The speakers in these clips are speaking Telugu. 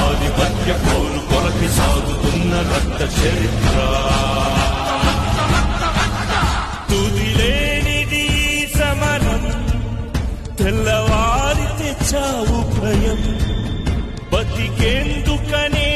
ఆధిపత్య పోరు కొరకి సాగుతున్న రక్త చరిత్ర తుదిలేనిది ఈ సమరం తెల్లవారితే చావు భయం. బతికేందుకనే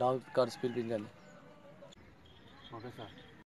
Now God's will be done. Okay, sir.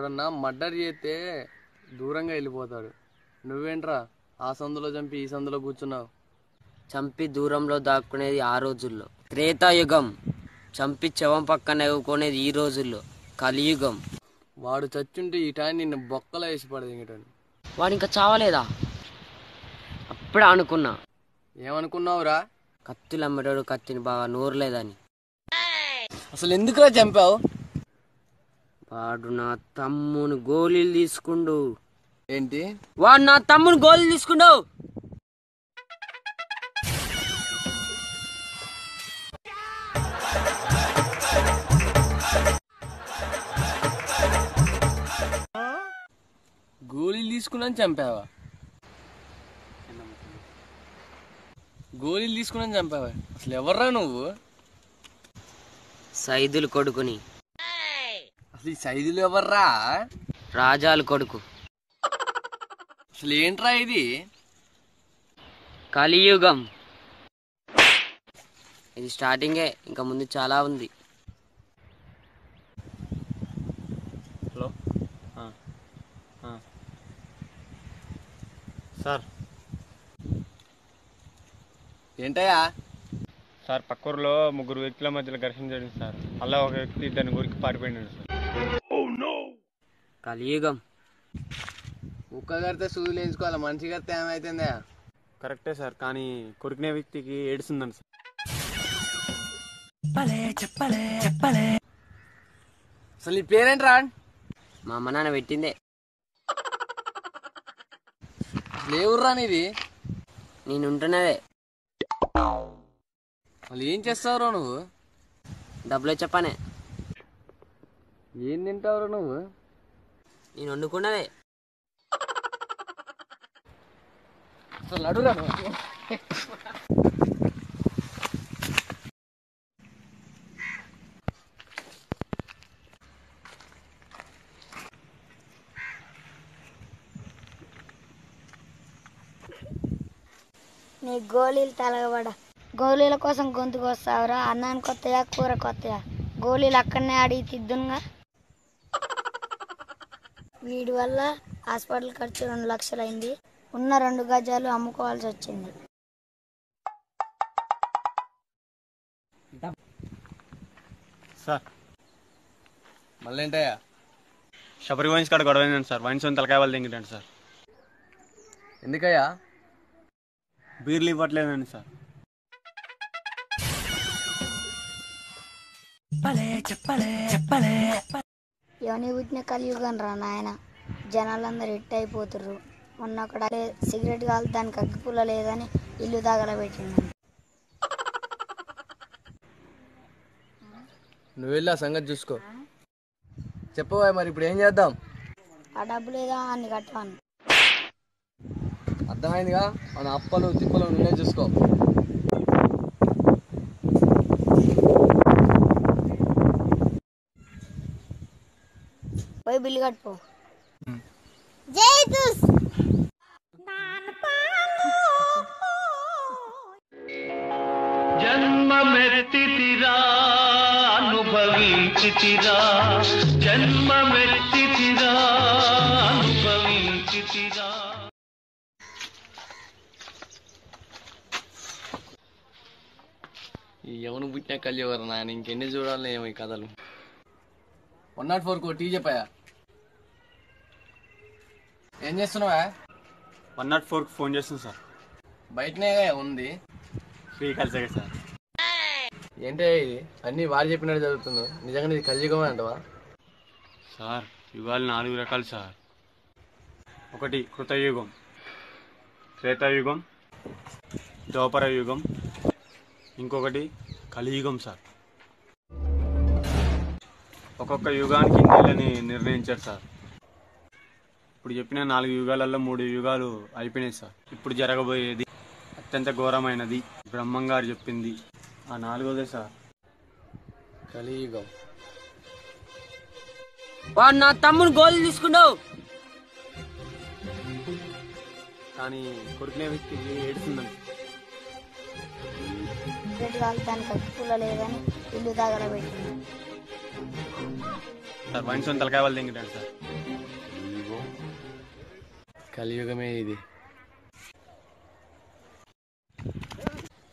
ఎవడన్నా మర్డర్ చేస్తే దూరంగా వెళ్ళిపోతాడు. నువ్వేంట్రా? ఆ సందులో చంపి ఈ సందులో కూర్చున్నావు. చంపి దూరంలో దాక్కునేది ఆ రోజుల్లో. త్రేతాయుగం. చంపి శవం పక్కన ఎగుకునేది ఈ రోజుల్లో. కలియుగం. వాడు చచ్చుంటే ఈ టైం నిన్ను బొక్కలో వేసి పడదింగటని వాడు ఇంకా చావలేదా? అప్పుడే అనుకున్నా. ఏమనుకున్నావురా? కత్తులు అమ్మేటోడు కత్తిని బాగా నూరలేదని. అసలు ఎందుకురా చంపావు? వాడు నా తమ్ముని గోళీలు తీసుకుండు. ఏంటి? వాడు నా తమ్ముని గోళీలు తీసుకుండు. గోళీలు తీసుకున్నాను చంపావా? గోళీలు తీసుకున్నాను చంపావా? అసలు ఎవర్రా నువ్వు? సైదులు కొడుకుని. అసలు ఈ సైజులు ఎవర్రా? రాజాలు కొడుకు. అసలు ఏంట్రా ఇది? కలియుగం. ఇది స్టార్టింగే ఇంకా ముందు చాలా ఉంది. హలో? సార్. ఏంటయ్యా? సార్ పక్క ఊరిలో ముగ్గురు వ్యక్తుల మధ్యలో ఘర్షణ జరిగింది సార్. అలా ఒక వ్యక్తి ఇద్దరిని గురికి పారిపోయినాడు సార్. కలియుగం. కుక్క కడితే సూదులు వేయించుకోవాలి? మనిషి కడితే ఏమైతుందా? కరెక్టే సార్ కానీ కొరికిన వ్యక్తికి ఏడుస్తుందండి సార్. అసలు నీ పేరేంట్రా మా అమ్మ నాన్న పెట్టిందే. ఊర్రా నీది? నేను ఉంటున్నదే. వాళ్ళు ఏం చేస్తావురా నువ్వు? డబ్బులు చెప్పనే. ఏం తింటావురా నువ్వు? నేను వండుకున్నదే. అసలు అడుగురా నువ్వు. నీ గోళీలు తలగబడ. గోళీల కోసం గొంతుకు వస్తావురా అన్నానికి కొత్తయా కూర కొత్తయా గోళీలు అక్కడనే అడిగి తిద్దునుగా. వీడి వల్ల హాస్పిటల్ ఖర్చు రెండు లక్షలైంది. ఉన్న రెండు గజాలు అమ్ముకోవాల్సి వచ్చింది. సార్. మళ్ళీ ఏంటయ్యా శబరి వైన్స్ కాడ గొడవ అయిందండి సార్? వైన్స్ తలకాయ వాళ్ళు దింగిటండి సార్. ఎందుకయ్యా? బీర్లు ఇవ్వట్లేదండి సార్. ఎవని పుట్టిన కలియుగం రా నాయన. జనాలందరూ హిట్ అయిపోతుర్రు. మొన్న అక్కడ సిగరెట్ కాలు దానికి అగ్గిపుల్ల లేదని ఇల్లు తగలబెట్టిండు. నువ్వు వెళ్ళి ఆ సంగతి చూసుకో. చెప్పవా మరి ఇప్పుడు ఏం చేద్దాం? ఆ డబ్బు లేదా అన్ని కట్టవాను అర్థమైందిగా? మన అప్పలు తిప్పలు నువ్వే చూసుకో. పోయి బిల్లు కట్టుకో. జన్మమెత్తితిరా అనుభవించితిరా. జన్మమెత్తితిరా అనుభవించితిరా. ఈ ఎవను పుట్టిన కలియవరు నాయన ఇంకెన్ని చూడాలి ఏమో ఈ కథలు. వన్ నాట్ ఫోర్ కో టీ చెప్పాయా? ఏం చేస్తున్నావా? వన్ నాట్ ఫోర్కి ఫోన్ చేస్తుంది సార్. బయటనే ఉంది. ఫ్రీ కలిసే సార్. ఏంటే ఇది? అన్ని వారు చెప్పినట్టు జరుగుతుంది. నిజంగా ఇది కలియుగమే అంటవా? సార్ యుగాలు నాలుగు రకాలు సార్. ఒకటి కృతయుగం త్రేతాయుగం దోపర యుగం ఇంకొకటి కలియుగం సార్. ఒక్కొక్క యుగానికి నెలని నిర్ణయించారు సార్. ఇప్పుడు చెప్పిన నాలుగు యుగాలలో మూడు యుగాలు అయిపోయినాయి సార్. ఇప్పుడు జరగబోయేది అత్యంత ఘోరమైనది. బ్రహ్మం గారు చెప్పింది. ఆ నాలుగోదే సార్. కలియుగం. వాడు నా తమ్ముడు గోళీ తీసుకున్నావు. కానీ కొరికిన వ్యక్తికి ఏడుస్తుందండి. దానికి అగ్గిపుల్ల లేదని ఇల్లు తగలబెట్టిండు సార్ వైన్స్ తలకాయ వాళ్ళు తింగిటాడు సార్. కలియుగమే ఇది.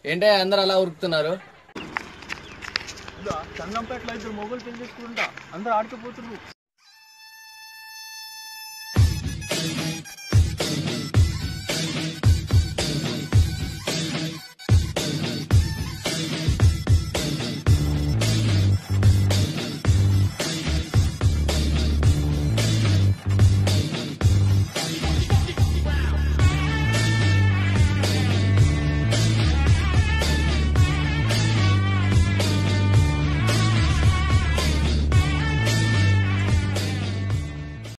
ఏంటే అందరు అలా ఉరుకుతున్నారు? చందంపేటలో ఇద్దరు మొబైల్ పెళ్ళి చేసుకుంటా. అందరు ఆడుకుపోతున్నారు.